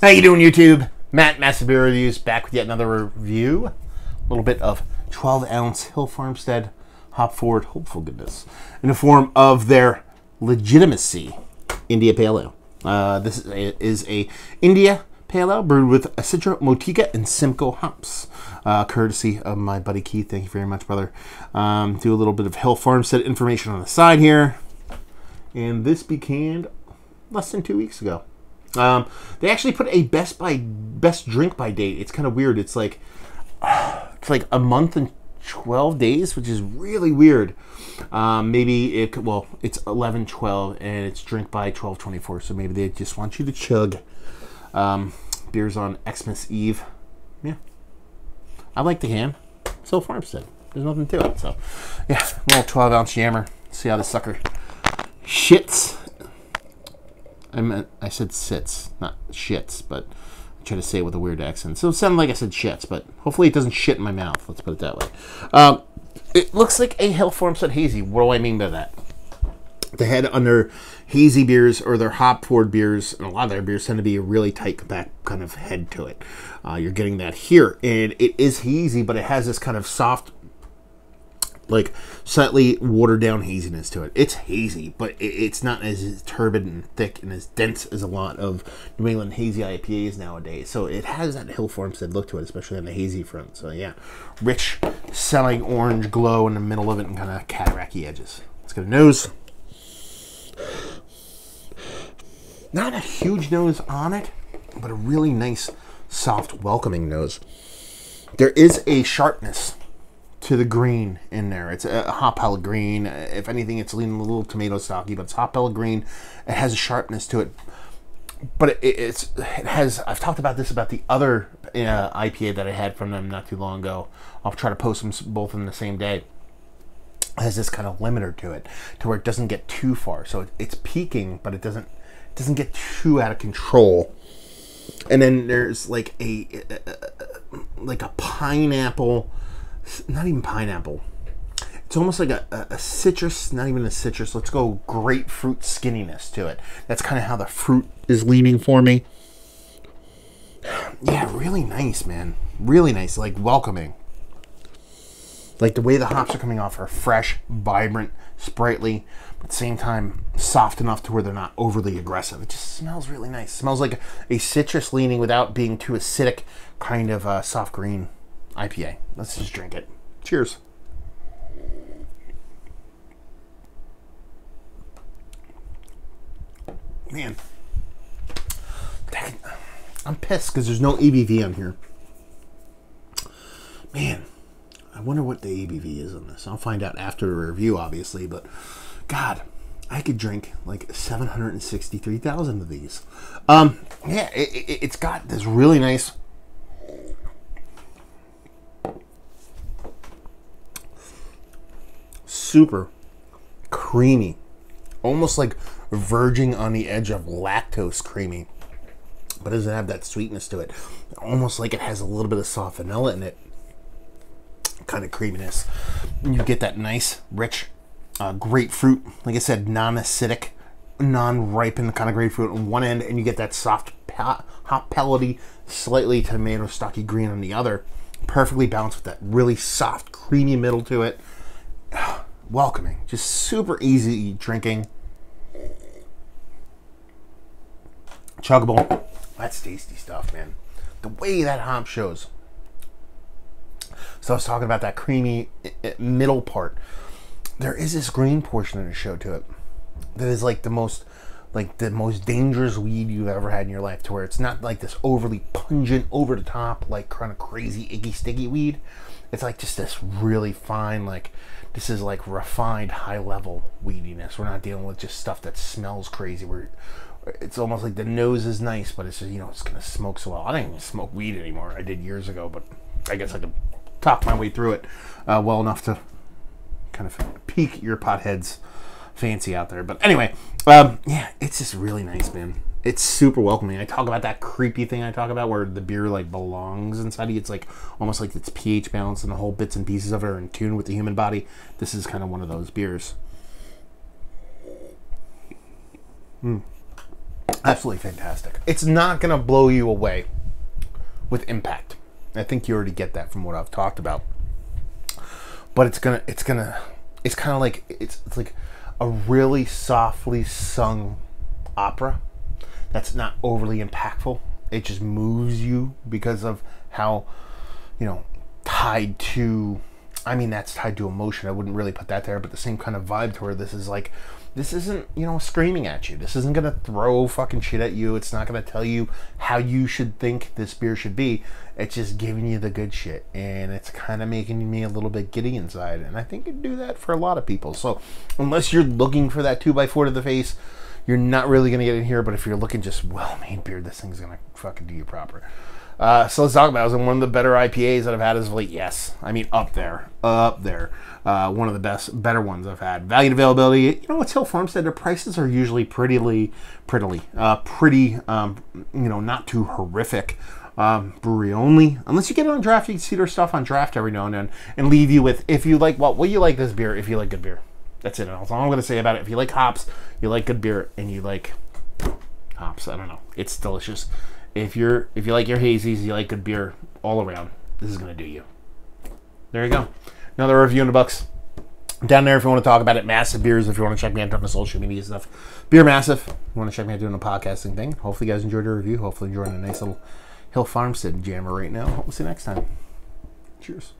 How you doing, YouTube? Matt, Massive Beer Reviews, back with yet another review. A little bit of 12-ounce Hill Farmstead Hop Forward Hopeful Goodness in the form of their Legitimacy India Pale Ale. Uh, this is a, is a India Pale Ale brewed with Citra, Motueka, and Simcoe hops. Uh, courtesy of my buddy Keith. Thank you very much, brother. Um, do a little bit of Hill Farmstead information on the side here. And this began less than two weeks ago. Um, they actually put a best by best drink by date. It's kind of weird. It's like it's like a month and 12 days, which is really weird. Um, maybe it well, it's 11 12 and it's drink by 12 24. So maybe they just want you to chug um, beers on Xmas Eve. Yeah, I like the can. So Farmstead. There's nothing to it. So yeah, little 12 ounce yammer. See how the sucker shits I meant I said sits, not shits, but I try to say it with a weird accent. So it sounded like I said shits, but hopefully it doesn't shit in my mouth. Let's put it that way. Um, it looks like a Hill said hazy. What do I mean by that? The head under hazy beers or their hop forward beers, and a lot of their beers tend to be a really tight, compact kind of head to it. Uh, you're getting that here, and it is hazy, but it has this kind of soft like slightly watered down haziness to it. It's hazy, but it's not as turbid and thick and as dense as a lot of New England hazy IPAs nowadays. So it has that Hill Farmstead look to it, especially on the hazy front. So yeah, rich, selling orange glow in the middle of it and kind of cataracty edges. Let's get a nose. Not a huge nose on it, but a really nice, soft, welcoming nose. There is a sharpness to the green in there. It's a hop pellet green. If anything, it's leaning a little tomato stocky, but it's hop pellet green. It has a sharpness to it. But it, it's it has. I've talked about this about the other uh, IPA that I had from them not too long ago. I'll try to post them both in the same day. It has this kind of limiter to it, to where it doesn't get too far. So it, it's peaking, but it doesn't it doesn't get too out of control. And then there's like a, a, a like a pineapple not even pineapple. It's almost like a, a, a, citrus, not even a citrus. Let's go grapefruit skinniness to it. That's kind of how the fruit is leaning for me. Yeah, really nice, man. Really nice, like welcoming. Like the way the hops are coming off are fresh, vibrant, sprightly, but at the same time soft enough to where they're not overly aggressive. It just smells really nice. It smells like a citrus leaning without being too acidic, kind of uh, soft green IPA. Let's just drink it. Cheers. Man, I'm pissed because there's no ABV on here. Man, I wonder what the ABV is on this. I'll find out after the review, obviously, but God, I could drink like 763,000 of these. Um, yeah, it, it, it's got this really nice super creamy, almost like verging on the edge of lactose creamy, but doesn't have that sweetness to it. Almost like it has a little bit of soft vanilla in it, kind of creaminess. You get that nice, rich uh, grapefruit, like I said, non-acidic, non-ripened kind of grapefruit on one end, and you get that soft, hop pellety, slightly tomato stocky green on the other. Perfectly balanced with that really soft, creamy middle to it welcoming, just super easy drinking. Chuggable. That's tasty stuff, man. The way that hop shows. So I was talking about that creamy middle part. There is this green portion of the show to it that is like the most like the most dangerous weed you've ever had in your life to where it's not like this overly pungent over the top like kind of crazy icky sticky weed. It's like just this really fine like this is like refined high level weediness. We're not dealing with just stuff that smells crazy. We're it's almost like the nose is nice but it's just, you know it's gonna smoke so well. I don't even smoke weed anymore. I did years ago but i guess i could talk my way through it uh, well enough to kind of pique your potheads fancy out there but anyway um, yeah it's just really nice man it's super welcoming. I talk about that creepy thing I talk about where the beer like belongs inside you. It's like almost like it's pH balanced and the whole bits and pieces of it are in tune with the human body. This is kind of one of those beers. Mm. Absolutely fantastic. It's not going to blow you away with impact. I think you already get that from what I've talked about. But it's gonna, it's gonna, it's kind of like it's, it's like a really softly sung opera that's not overly impactful. It just moves you because of how, you know, tied to. I mean, that's tied to emotion. I wouldn't really put that there, but the same kind of vibe to where this is like this isn't, you know, screaming at you. This isn't going to throw fucking shit at you. It's not going to tell you how you should think this beer should be. It's just giving you the good shit. And it's kind of making me a little bit giddy inside. And I think it'd do that for a lot of people. So, unless you're looking for that 2x4 to the face, you're not really going to get in here. But if you're looking just well made beer, this thing's going to fucking do you proper. Uh, so let's talk about it. It one of the better IPAs that I've had as of late. Yes, I mean up there, up there. Uh, one of the best, better ones I've had. Value and availability. You know what's Hill Farmstead? Their prices are usually prettily, prettily, uh, pretty. Um, you know, not too horrific. Um, brewery only. Unless you get it on draft, you can see their stuff on draft every now and then, and leave you with if you like. Well, will you like this beer? If you like good beer, that's it. That's all I'm gonna say about it. If you like hops, you like good beer, and you like hops. I don't know. It's delicious if you're if you like your hazies, you like good beer all around, this is gonna do you. There you go. Another review in the books. Down there if you want to talk about it. Massive beers if you want to check me out on the social media stuff. Beer Massive. You want to check me out doing the podcasting thing. Hopefully you guys enjoyed the review. Hopefully enjoying a nice little Hill Farmstead jammer right now. We'll see you next time. Cheers.